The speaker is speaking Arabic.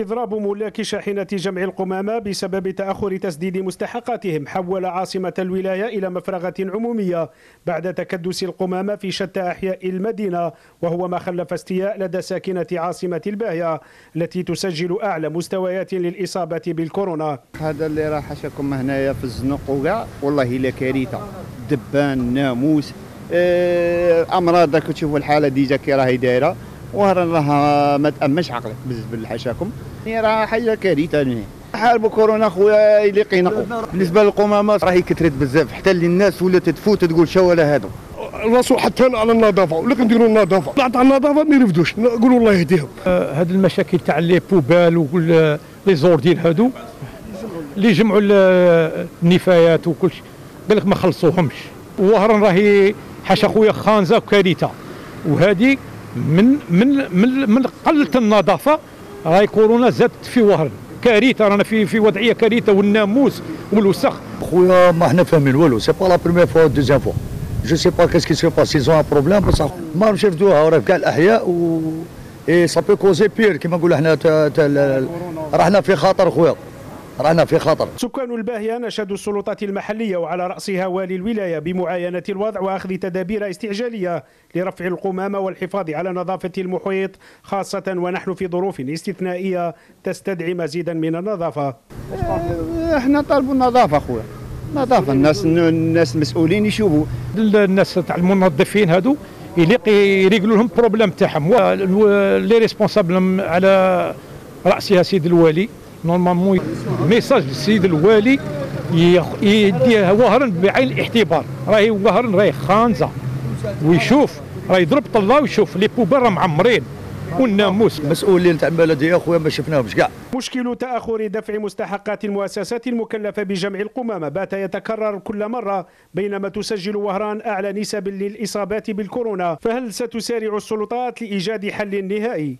إضراب ملاك شاحنة جمع القمامة بسبب تأخر تسديد مستحقاتهم حول عاصمة الولاية إلى مفرغة عمومية بعد تكدس القمامة في شتى أحياء المدينة وهو ما خلف استياء لدى ساكنة عاصمة الباهية التي تسجل أعلى مستويات للإصابة بالكورونا. هذا اللي راه حاشاكم هنايا في الزنق وكاع والله إلا كارثة. دبان ناموس. أمراض راك تشوفوا الحالة ديجا كي راهي دايرة. راه ما تأمنش عقلك بالنسبة لحاشاكم هي راه حاجة كارثة هنا حاربوا كورونا خويا اللي قينقوا بالنسبة للقمامات راهي كثرت بزاف. حتى اللي الناس ولات تفوت تقول شوالا هادو. الرسول حتى على النظافة. ولا كنديروا النظافة. طلعت على النظافة ما يرفدوش. نقولوا الله يهديهم. هاد المشاكل تاع لي بوبال وكل لي زوردين هادو اللي جمعوا ال- النفايات وكل شيء قال لك ما خلصوهمش. وهران راهي حاشا خويا خانزة وكارثه وهذه من من من من قلة النظافة راهي كورونا زادت في وهران كارثة رانا في في وضعية كارثة والناموس والوسخ. خويا ما حنا فاهمين والو. سي با لا بروميير فوا دوزيام فوا جو سي با كاس كي سي باس ont un problème. بصح ما مش يرفدوها وراه في كاع الاحياء و et ça peut causer pire كيما نقولوا حنا ال- راحنا في خطر خويا. راحنا في خطر. سكان الباهية نشدوا السلطات المحلية وعلى رأسها والي الولاية بمعاينة الوضع وأخذ تدابير استعجالية لرفع القمامة والحفاظ على نظافة المحيط خاصة ونحن في ظروف استثنائية تستدعي مزيدا من النظافة. إحنا طالبوا النظافة خويا نظافة. الناس الناس المسؤولين يشوفوا. الناس تاع المنظفين هادو يليق يريقلوا لهم problème تاعهم. les responsables على رأسها سيد الوالي. normalement message للسيد الوالي يديها وهران بعين الاعتبار راهي وهران راهي خانزة. ويشوف راه يضرب طلة ويشوف les poubelles راه معمرين والناموس مسؤولين تاع البلديه خويا ما شفناهمش كاع. مشكل تأخر دفع مستحقات المؤسسات المكلفة بجمع القمامة. بات يتكرر كل مرة بينما تسجل وهران أعلى نسب للإصابات بالكورونا. فهل ستسارع السلطات لإيجاد حل نهائي؟